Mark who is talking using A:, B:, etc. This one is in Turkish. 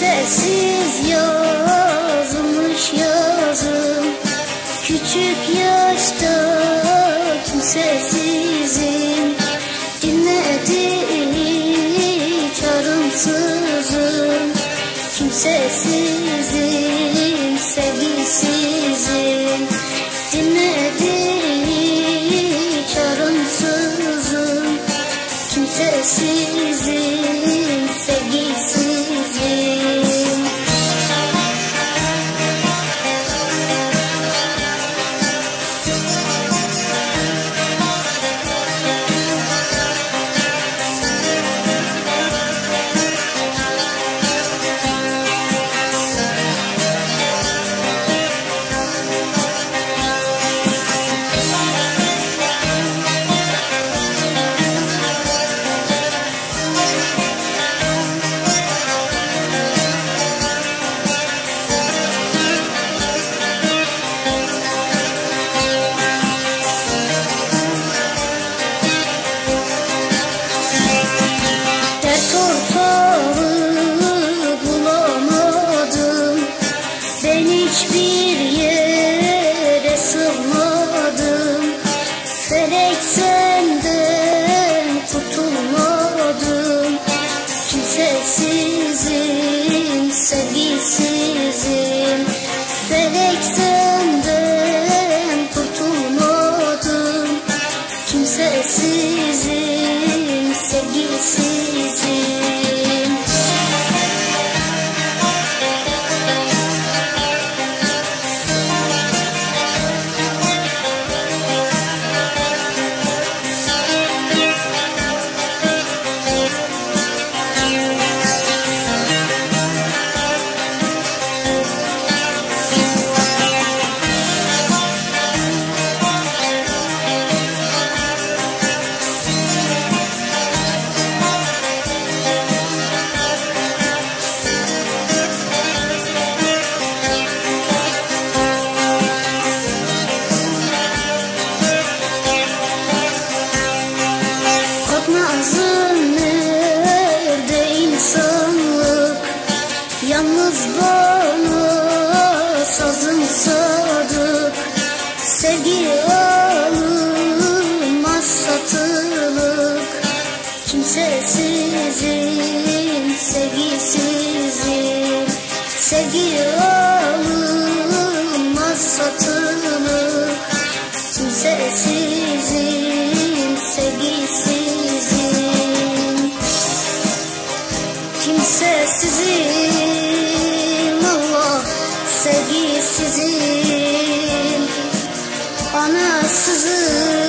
A: Kimsesiz yazılmış yazım Küçük yaşta kimsesizim Dinledi çarımsızım Kimsesizim, sevgisizim Dinledi çarımsızım Kimsesizim, Kimsesizim, sevgisizim Bana sazım sadık Sevgi Kimsesizim, sevgisizim. Sevgi alınmaz satılık. Kimsesizim, sevgisizim. Kimsesizim sevgisizim Anasızım